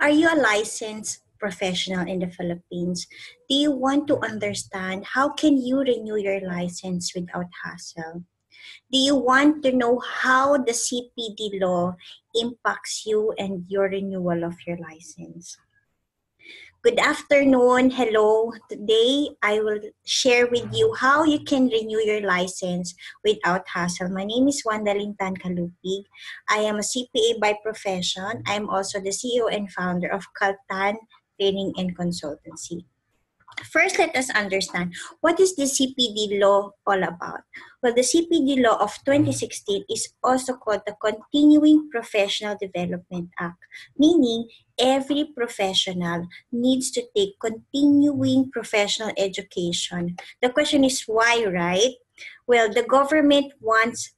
Are you a licensed professional in the Philippines? Do you want to understand how can you renew your license without hassle? Do you want to know how the CPD law impacts you and your renewal of your license? Good afternoon. Hello. Today, I will share with you how you can renew your license without hassle. My name is Wandalyn Tan Calupig. I am a CPA by profession. I am also the CEO and founder of Caltan Training and Consultancy. First, let us understand what is the CPD law all about. Well, the CPD law of 2016 is also called the Continuing Professional Development Act, meaning every professional needs to take continuing professional education. The question is why, right? Well, the government wants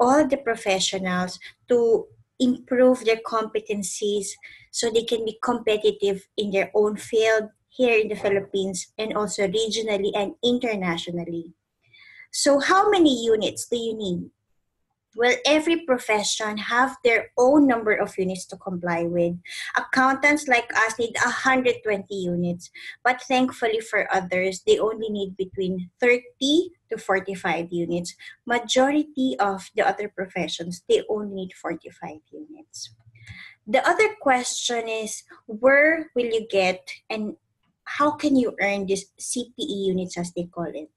all the professionals to improve their competencies so they can be competitive in their own field here in the Philippines and also regionally and internationally. So how many units do you need? Well, every profession have their own number of units to comply with. Accountants like us need 120 units, but thankfully for others, they only need between 30 to 45 units. Majority of the other professions, they only need 45 units. The other question is, where will you get and how can you earn this CPE units as they call it?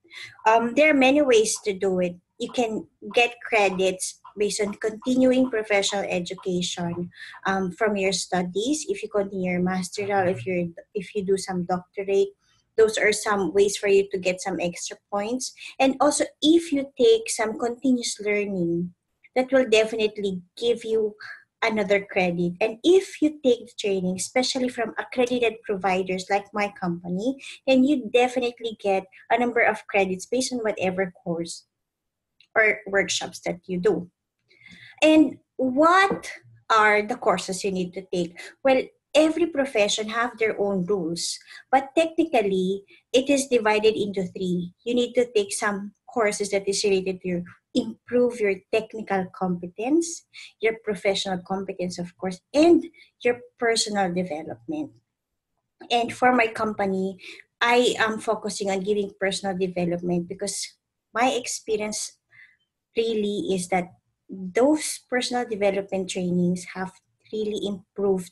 Um, there are many ways to do it. You can get credits based on continuing professional education um, from your studies. If you continue your masteral, if you if you do some doctorate, those are some ways for you to get some extra points. And also, if you take some continuous learning, that will definitely give you another credit. And if you take the training, especially from accredited providers like my company, then you definitely get a number of credits based on whatever course or workshops that you do. And what are the courses you need to take? Well, every profession have their own rules, but technically it is divided into three. You need to take some courses that is related to improve your technical competence, your professional competence, of course, and your personal development. And for my company, I am focusing on giving personal development because my experience really is that those personal development trainings have really improved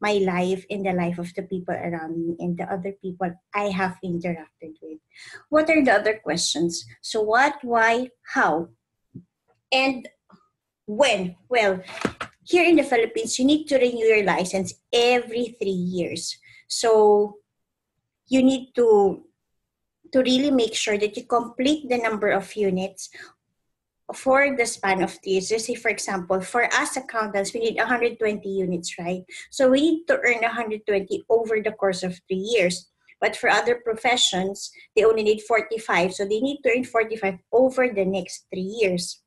my life and the life of the people around me and the other people I have interacted with. What are the other questions? So, what, why, how? And when? Well, here in the Philippines, you need to renew your license every three years. So you need to to really make sure that you complete the number of units for the span of three years. Say, for example, for us accountants, we need 120 units, right? So we need to earn 120 over the course of three years. But for other professions, they only need 45. So they need to earn 45 over the next three years.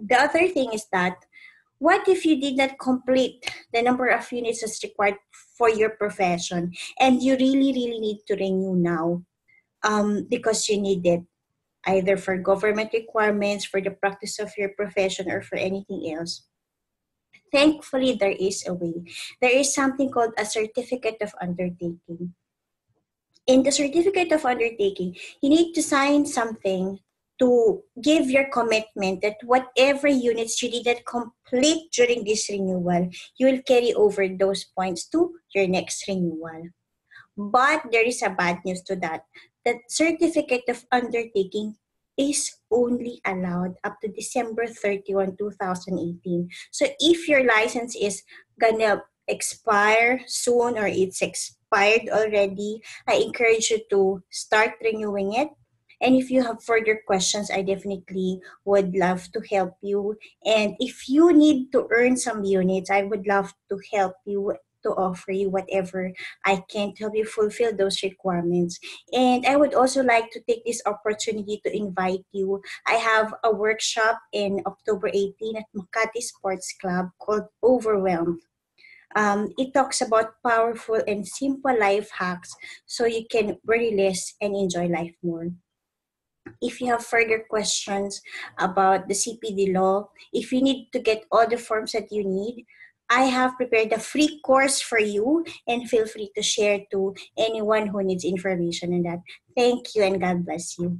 The other thing is that what if you did not complete the number of units that's required for your profession and you really, really need to renew now um, because you need it either for government requirements, for the practice of your profession, or for anything else? Thankfully, there is a way. There is something called a certificate of undertaking. In the certificate of undertaking, you need to sign something to give your commitment that whatever units you didn't complete during this renewal, you will carry over those points to your next renewal. But there is a bad news to that. The certificate of undertaking is only allowed up to December 31, 2018. So if your license is gonna expire soon or it's expired already, I encourage you to start renewing it and if you have further questions, I definitely would love to help you. And if you need to earn some units, I would love to help you to offer you whatever I can to help you fulfill those requirements. And I would also like to take this opportunity to invite you. I have a workshop in October 18 at Makati Sports Club called Overwhelmed. Um, it talks about powerful and simple life hacks so you can worry less and enjoy life more if you have further questions about the CPD law, if you need to get all the forms that you need, I have prepared a free course for you and feel free to share to anyone who needs information on that. Thank you and God bless you.